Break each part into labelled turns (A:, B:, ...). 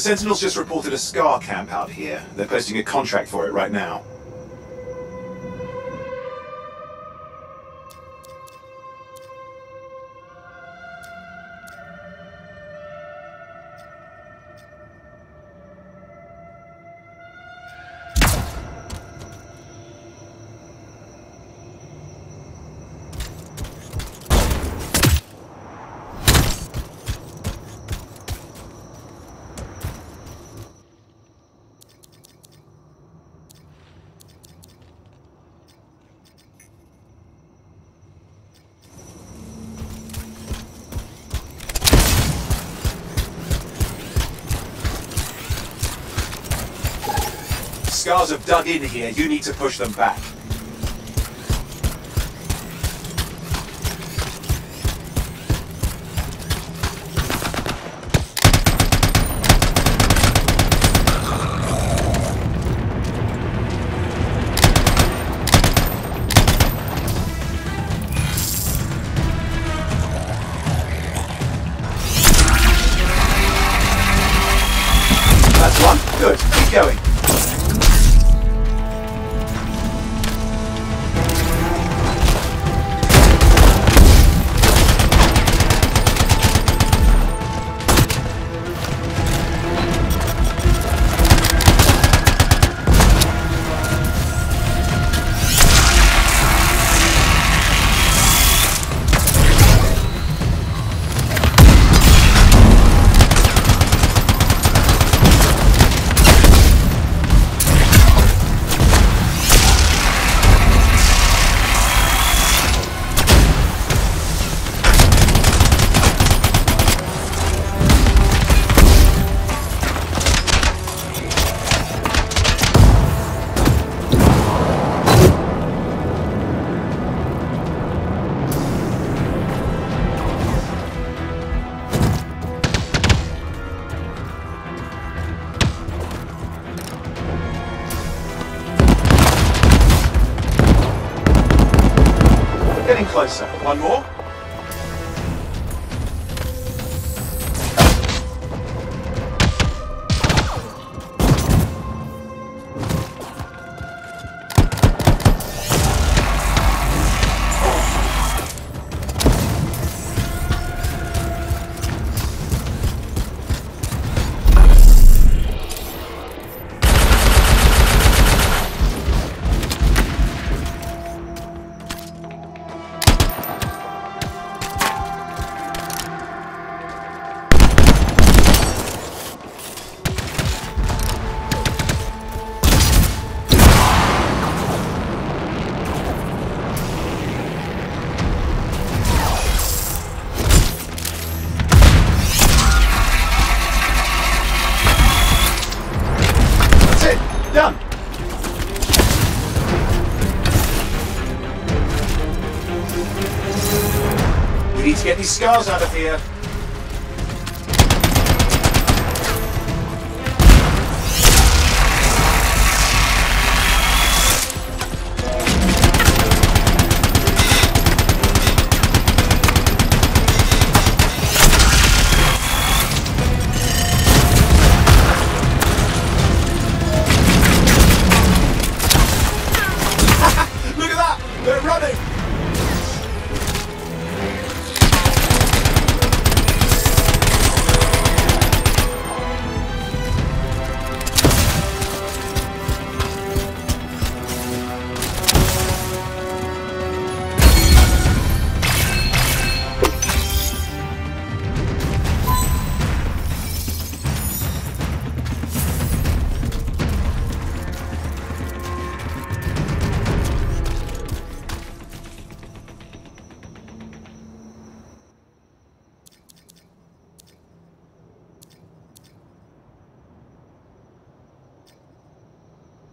A: The Sentinels just reported a SCAR camp out here. They're posting a contract for it right now. Scars have dug in here. You need to push them back. 맛있어. Get these scars out of here.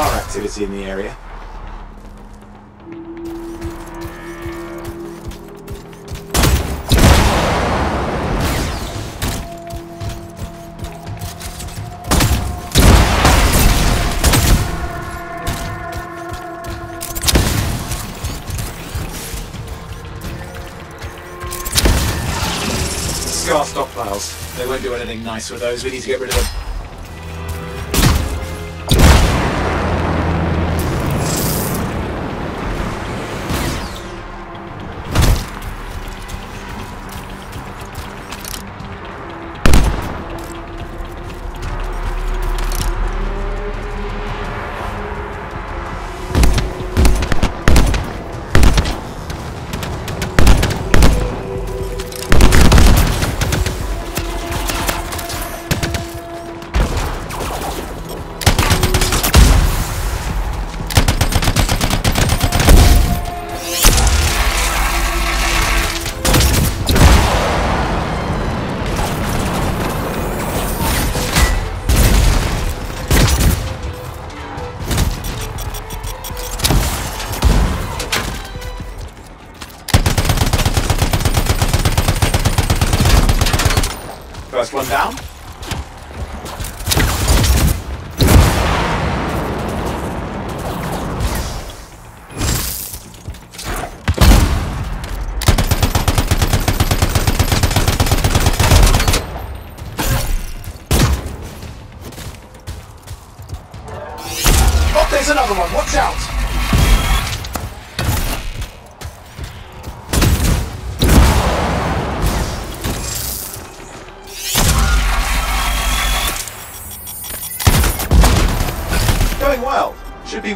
A: activity in the area. Scar stockpiles. They won't do anything nice with those. We need to get rid of them.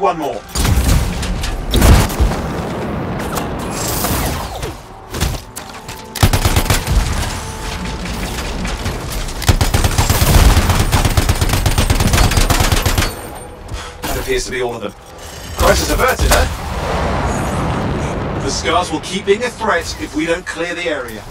A: One more. That appears to be all of them. Crisis averted, eh? The scars will keep being a threat if we don't clear the area.